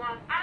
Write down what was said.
I.